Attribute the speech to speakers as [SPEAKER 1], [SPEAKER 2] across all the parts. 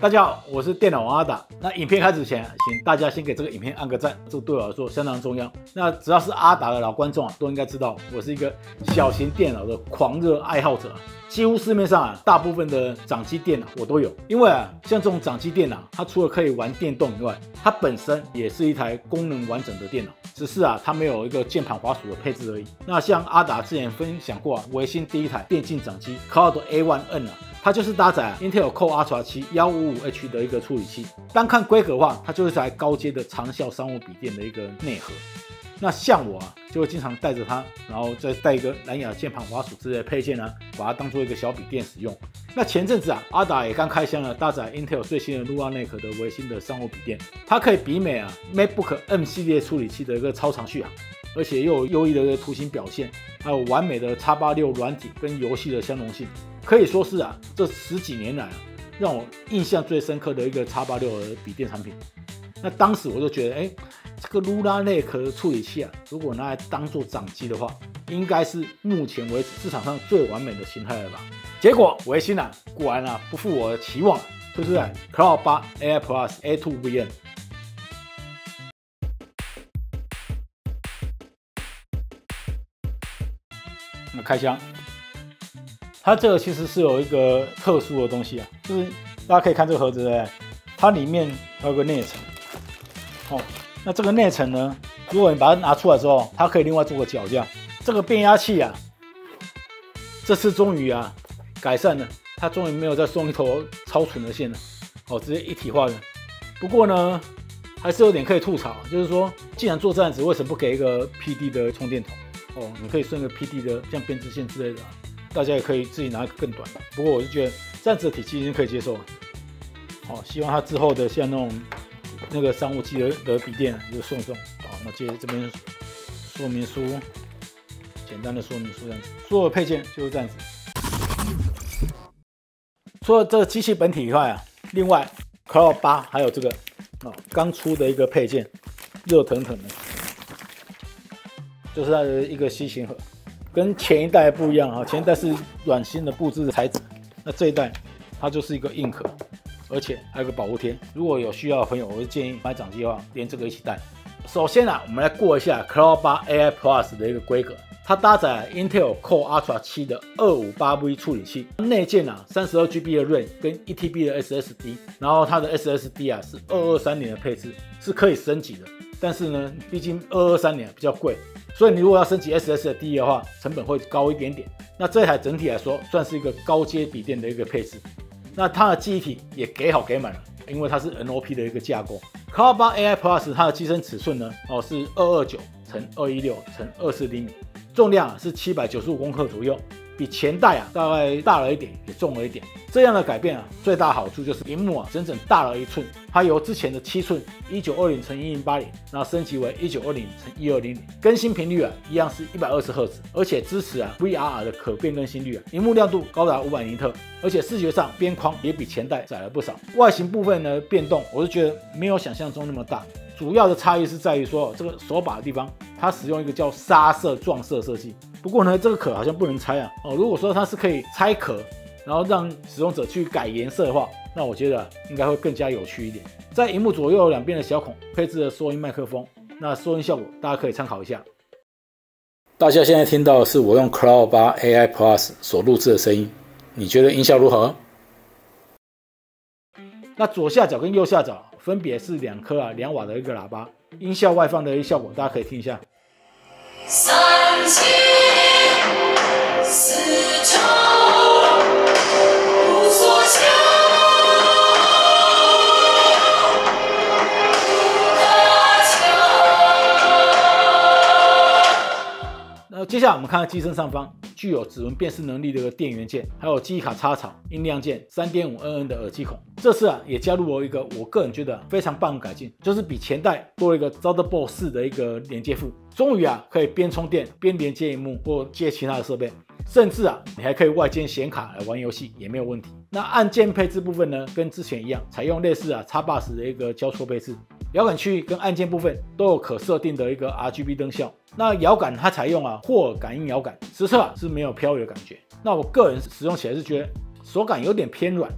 [SPEAKER 1] 大家好，我是电脑王阿达。那影片开始前，请大家先给这个影片按个赞，这对我来说相当重要。那只要是阿达的老观众啊，都应该知道我是一个小型电脑的狂热爱好者。几乎市面上啊，大部分的掌机电脑我都有。因为啊，像这种掌机电脑，它除了可以玩电动以外，它本身也是一台功能完整的电脑。只是啊，它没有一个键盘滑鼠的配置而已。那像阿达之前分享过啊，维新第一台电竞掌机 Cloud A1N 啊。它就是搭载 Intel Core Ultra 七幺五五 H 的一个处理器。单看规格的话，它就是台高阶的长效商务笔电的一个内核。那像我啊，就会经常带着它，然后再带一个蓝牙键盘、滑鼠之类的配件呢，把它当做一个小笔电使用。那前阵子啊，阿达也刚开箱了搭载 Intel 最新的 Luna NIC 的微星的商务笔电，它可以媲美啊 MacBook M 系列处理器的一个超长续航，而且又有优异的一个图形表现，还有完美的 x 八六软体跟游戏的相容性。可以说是啊，这十几年来啊，让我印象最深刻的一个叉八六的笔电产品。那当时我就觉得，哎，这个 Luna Lake 处理器啊，如果拿来当做掌机的话，应该是目前为止市场上最完美的形态了吧？结果维新啊，果然啊不负我的期望，推出在 Cloud 八 Air Plus A2 VM。开箱。它这个其实是有一个特殊的东西啊，就是大家可以看这个盒子，对不对？它里面还有个内层，哦，那这个内层呢，如果你把它拿出来之后，它可以另外做个脚架。这个变压器啊，这次终于啊改善了，它终于没有再送一头超纯的线了，哦，直接一体化的。不过呢，还是有点可以吐槽，就是说，既然做这样子，为什么不给一个 PD 的充电头？哦，你可以顺个 PD 的像编织线之类的。大家也可以自己拿一个更短的，不过我就觉得这样子的体积已经可以接受了。好，希望它之后的像那种那个商务机的的笔电就送送。好，那接这边说明书，简单的说明书这样子，所有配件就是这样子。除了这个机器本体以外啊，另外 Cloud 八还有这个啊刚出的一个配件，热腾腾的，就是它的一个吸型盒。跟前一代不一样啊，前一代是软芯的布置的材质，那这一代它就是一个硬壳，而且还有个保护贴。如果有需要的朋友，我会建议买掌机的话，连这个一起带。首先啊，我们来过一下 Cloud 8 AI Plus 的一个规格，它搭载 Intel Core Ultra 7的 258V 处理器，内建啊 32GB 的 RAM 跟 1TB 的 SSD，然后它的 SSD 啊是223年的配置，是可以升级的。但是呢，毕竟223年比较贵。所以你如果要升级 SS 的 D 的话，成本会高一点点。那这台整体来说算是一个高阶笔电的一个配置。那它的记忆体也给好给满了，因为它是 NOP 的一个架构。Core 8 AI Plus 它的机身尺寸呢，哦是二二九乘二一六乘二四厘米，重量是七百九十五公克左右。比前代啊大概大了一点，也重了一点。这样的改变啊，最大好处就是屏幕啊整整大了一寸。它由之前的七寸一九二零乘一零八零，然后升级为一九二零乘一二零零。更新频率啊一样是一百二十赫兹，而且支持啊 VRR 的可变更新率啊。屏幕亮度高达五百尼特，而且视觉上边框也比前代窄了不少。外形部分呢变动，我是觉得没有想象中那么大。主要的差异是在于说这个手把的地方，它使用一个叫沙色撞色设计。不过呢，这个壳好像不能拆啊。哦，如果说它是可以拆壳，然后让使用者去改颜色的话，那我觉得应该会更加有趣一点。在荧幕左右两边的小孔配置了收音麦克风，那收音效果大家可以参考一下。大家现在听到的是我用 Cloud 八 AI Plus 所录制的声音，你觉得音效如何？那左下角跟右下角分别是两颗啊两瓦的一个喇叭，音效外放的一个效果，大家可以听一下。三千丝绸无所求，那接下来我们看看机身上方。具有指纹辨识能力的一个电源键，还有记忆卡插槽、音量键、三点五 NN 的耳机孔。这次啊，也加入了一个我个人觉得非常棒的改进，就是比前代多了一个 Thunderbolt 四的一个连接副。终于啊，可以边充电边连接荧幕或接其他的设备，甚至啊，你还可以外接显卡来玩游戏也没有问题。那按键配置部分呢，跟之前一样，采用类似啊 Xbox 的一个交错配置。摇杆区域跟按键部分都有可设定的一个 RGB 灯效。那摇杆它采用啊霍尔感应摇杆，实测啊是没有漂移的感觉。那我个人使用起来是觉得手感有点偏软，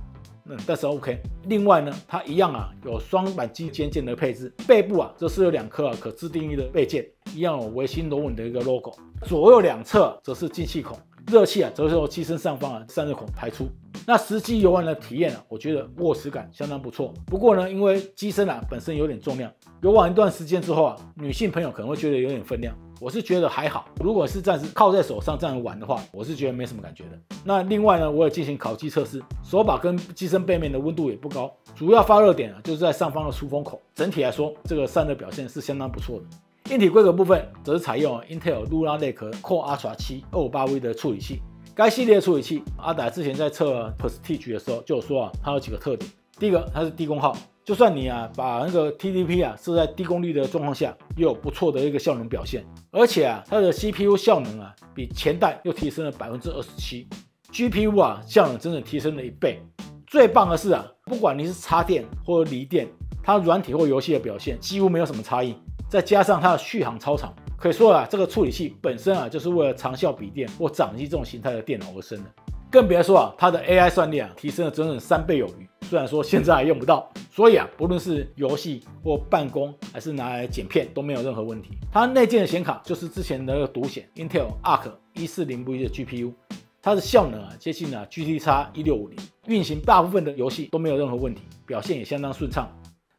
[SPEAKER 1] 嗯，但是 OK。另外呢，它一样啊，有双板机尖键的配置，背部啊，则是有两颗啊可自定义的背键，一样有维新螺纹的一个 logo。左右两侧则是进气孔，热气啊，则是由机身上方啊散热孔排出。那实际游玩的体验啊，我觉得握持感相当不错。不过呢，因为机身啊本身有点重量，游玩一段时间之后啊，女性朋友可能会觉得有点分量。我是觉得还好，如果是暂时靠在手上这样玩的话，我是觉得没什么感觉的。那另外呢，我也进行烤机测试，手把跟机身背面的温度也不高，主要发热点啊就是在上方的出风口。整体来说，这个散热表现是相当不错的。硬体规格部分则是采用 Intel Luna Lake Core Ultra 7 258V 的处理器。该系列处理器，阿达之前在测 Prestige 的时候就有说啊，它有几个特点。第一个，它是低功耗。就算你啊把那个 TDP 啊设在低功率的状况下，也有不错的一个效能表现。而且啊，它的 CPU 效能啊比前代又提升了百分之二十七，GPU 啊效能真的提升了一倍。最棒的是啊，不管你是插电或者离电，它软体或游戏的表现几乎没有什么差异。再加上它的续航超长，可以说啊，这个处理器本身啊就是为了长效笔电或掌机这种形态的电脑而生的。更别说啊，它的 AI 算力啊提升了整整三倍有余。虽然说现在还用不到，所以啊，不论是游戏或办公，还是拿来剪片，都没有任何问题。它内建的显卡就是之前的独显 Intel Arc 一四零 V 的 GPU，它的效能啊接近了 GTX 一六五零，运行大部分的游戏都没有任何问题，表现也相当顺畅。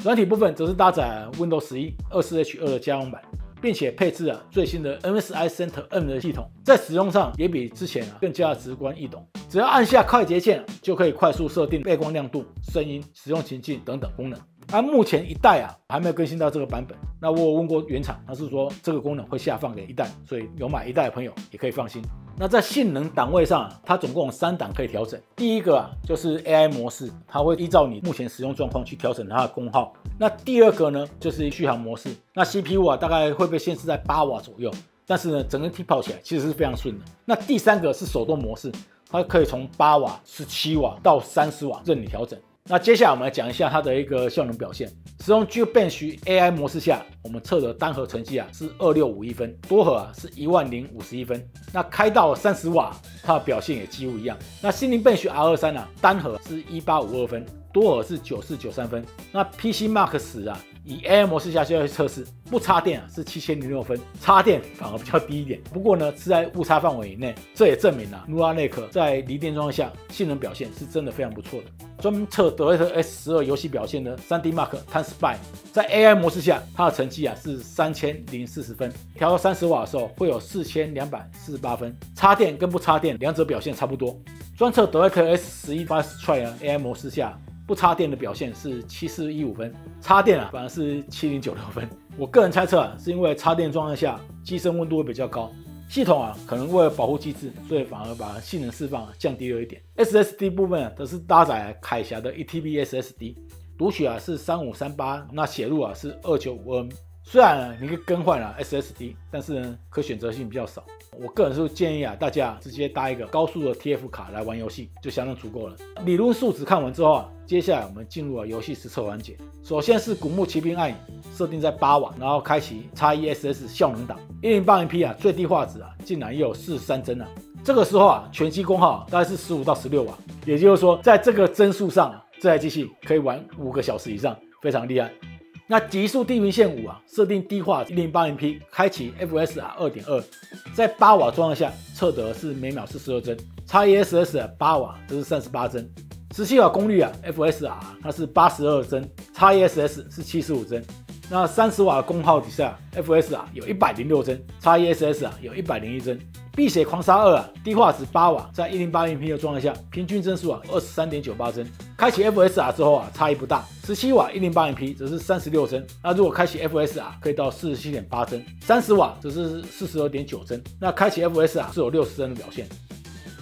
[SPEAKER 1] 软体部分则是搭载 Windows 十一二四 H 二的家用版。并且配置了最新的 MSI Center M 的系统，在使用上也比之前啊更加直观易懂。只要按下快捷键，就可以快速设定背光亮度、声音、使用情境等等功能。而目前一代啊还没有更新到这个版本。那我有问过原厂，他是说这个功能会下放给一代，所以有买一代的朋友也可以放心。那在性能档位上，它总共有三档可以调整。第一个啊，就是 AI 模式，它会依照你目前使用状况去调整它的功耗。那第二个呢，就是续航模式。那 CPU 啊，大概会被限制在八瓦左右，但是呢，整个体跑起来其实是非常顺的。那第三个是手动模式，它可以从八瓦、十七瓦到三十瓦任你调整。那接下来我们来讲一下它的一个效能表现。使用 Geekbench AI 模式下，我们测的单核成绩啊是二六五一分，多核啊是一万零五十一分。那开到三十瓦，它的表现也几乎一样。那心灵 Bench R 二三啊，单核是一八五二分，多核是九四九三分。那 PC Max 啊。以 AI 模式下去测试，不插电啊是七千零六分，插电反而比较低一点。不过呢是在误差范围以内，这也证明了 Nura Lake 在离电状态下性能表现是真的非常不错的。专门测德威特 S 十二游戏表现的 3D Mark Time Spy，在 AI 模式下，它的成绩啊是三千零四十分，调到三十瓦的时候会有四千两百四十八分。插电跟不插电两者表现差不多。专测德威特 S 十一 Fast Try 啊 AI 模式下。不插电的表现是七四一五分，插电啊反而是七零九六分。我个人猜测啊，是因为插电状态下机身温度会比较高，系统啊可能为了保护机制，所以反而把性能释放降低了一点。SSD 部分啊，则是搭载凯侠的 ETB SSD，读取啊是三五三八，那写入啊是二九五 N。虽然你可以更换了 SSD，但是呢可选择性比较少。我个人是建议啊，大家直接搭一个高速的 TF 卡来玩游戏，就相当足够了。理论数值看完之后啊，接下来我们进入了游戏实测环节。首先是古墓奇兵暗影，设定在八瓦，然后开启 x E S S 效能档，一零八零 P 啊，最低画质啊，竟然也有四十三帧啊。这个时候啊，全机功耗大概是十五到十六瓦，也就是说，在这个帧数上，这台机器可以玩五个小时以上，非常厉害。那极速地平线五啊，设定低画一零八零 P，开启 FSR 二点二，在八瓦状态下测得是每秒四十二帧，x E S S 八瓦这是三十八帧，十七瓦功率啊，FSR 它是八十二帧，x E S S 是七十五帧。那三十瓦功耗底下，FS 啊有一百零六帧，x E S S 啊有一百零一帧。碧血狂杀二啊，低画质八瓦，在一零八零 P 的状态下，平均帧数啊二十三点九八帧。开启 FSR 之后啊，差异不大。十七瓦一零八零 P 则是三十六帧，那如果开启 FSR 可以到四十七点八帧。三十瓦则是四十二点九帧，那开启 FSR 是有六十帧的表现。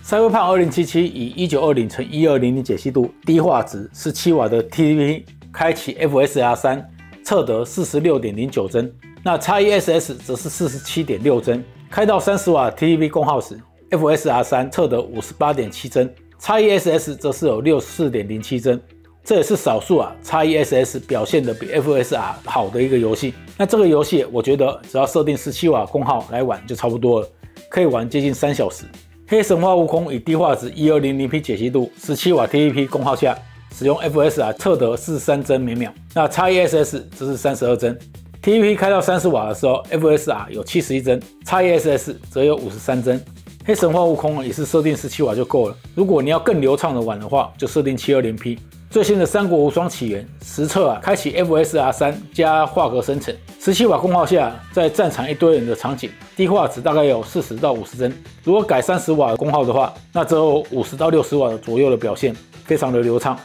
[SPEAKER 1] 赛博胖二零七七以一九二零乘一二零零解析度，低画质，十七瓦的 TDP，开启 FSR 三。测得四十六点零九帧，那 x E S S 则是四十七点六帧。开到三十瓦 T V 功耗时，F S R 三测得五十八点七帧，x E S S 则是有六十四点零七帧。这也是少数啊，x E S S 表现的比 F S R 好的一个游戏。那这个游戏我觉得只要设定十七瓦功耗来玩就差不多了，可以玩接近三小时。黑神话悟空以低画质一二零零 P 解析度，十七瓦 T V P 功耗下。使用 FSR 测得四十三帧每秒，那 XESS 则是三十二帧。TDP 开到三十瓦的时候，FSR 有七十一帧，XESS 则有五十三帧。黑神话悟空也是设定十七瓦就够了。如果你要更流畅的玩的话，就设定七二零 P。最新的《三国无双起源》实测啊，开启 FSR 三加画格生成，十七瓦功耗下，在战场一堆人的场景，低画质大概有四十到五十帧。如果改三十瓦功耗的话，那只有五十到六十瓦左右的表现，非常的流畅。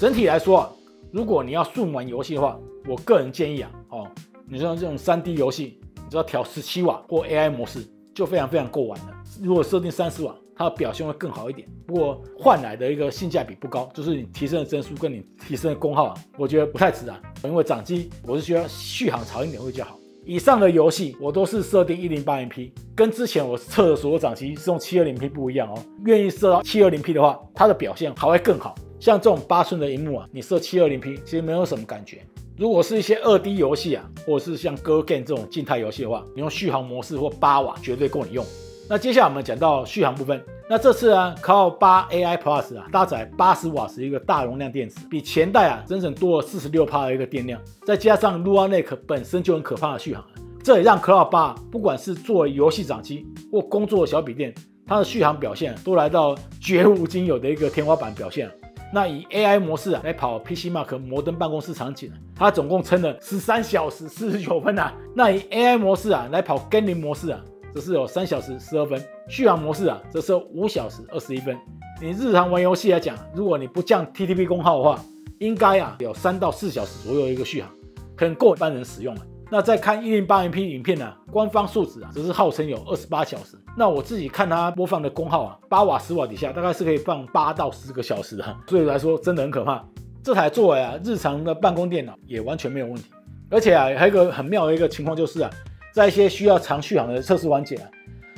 [SPEAKER 1] 整体来说啊，如果你要顺玩游戏的话，我个人建议啊，哦，你像这种三 D 游戏，你只要调十七瓦或 AI 模式，就非常非常够玩了。如果设定三十瓦，它的表现会更好一点，不过换来的一个性价比不高，就是你提升的帧数跟你提升的功耗啊，我觉得不太值啊。因为掌机我是需要续航长一点会比较好。以上的游戏我都是设定一零八零 P，跟之前我测的所有掌机是用七二零 P 不一样哦。愿意设到七二零 P 的话，它的表现还会更好。像这种八寸的荧幕啊，你设七二零 P 其实没有什么感觉。如果是一些二 D 游戏啊，或者是像 Gor Game 这种静态游戏的话，你用续航模式或八瓦绝对够你用。那接下来我们讲到续航部分。那这次啊，靠八 AI Plus 啊，搭载八十瓦时一个大容量电池，比前代啊整整多了四十六帕的一个电量，再加上 Luna n e 本身就很可怕的续航，这也让 Cloud 八不管是作为游戏掌机或工作小笔电，它的续航表现都来到绝无仅有的一个天花板表现。那以 AI 模式啊来跑 PC Mark 摩登办公室场景啊，它总共撑了十三小时四十九分啊。那以 AI 模式啊来跑 Gaming 模式啊。则是有三小时十二分，续航模式啊，则是五小时二十一分。你日常玩游戏来讲，如果你不降 TTP 功耗的话，应该啊有三到四小时左右一个续航，可能够一般人使用了。那再看一零八零 P 影片呢，官方数值啊，只是号称有二十八小时。那我自己看它播放的功耗啊，八瓦十瓦底下大概是可以放八到十个小时的，所以来说真的很可怕。这台作为啊日常的办公电脑也完全没有问题。而且啊还有一个很妙的一个情况就是啊。在一些需要长续航的测试环节啊，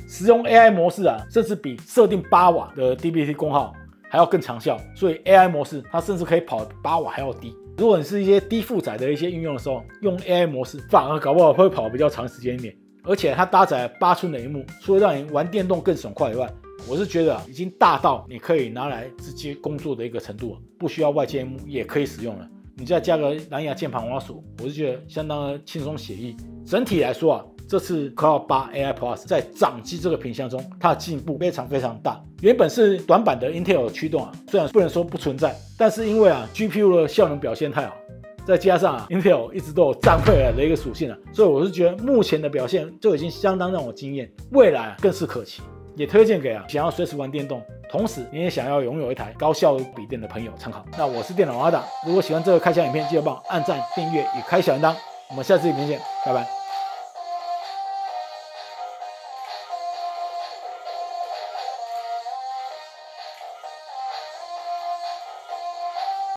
[SPEAKER 1] 使用 AI 模式啊，甚至比设定八瓦的 DBT 功耗还要更长效。所以 AI 模式它甚至可以跑八瓦还要低。如果你是一些低负载的一些应用的时候，用 AI 模式反而搞不好会跑比较长时间一点。而且它搭载八寸的屏幕，除了让你玩电动更爽快以外，我是觉得，已经大到你可以拿来直接工作的一个程度，不需要外接幕也可以使用了。你再加个蓝牙键盘滑鼠，我是觉得相当的轻松写意。整体来说啊，这次 Cloud 八 AI Plus 在掌机这个品相中，它的进步非常非常大。原本是短板的 Intel 驱动啊，虽然不能说不存在，但是因为啊 GPU 的效能表现太好，再加上啊 Intel 一直都有战会尔的一个属性啊，所以我是觉得目前的表现就已经相当让我惊艳，未来啊更是可期。也推荐给啊想要随时玩电动，同时你也想要拥有一台高效笔电的朋友参考。那我是电脑阿达，如果喜欢这个开箱影片，记得帮我按赞、订阅与开小铃铛。我们下次影片见，拜拜。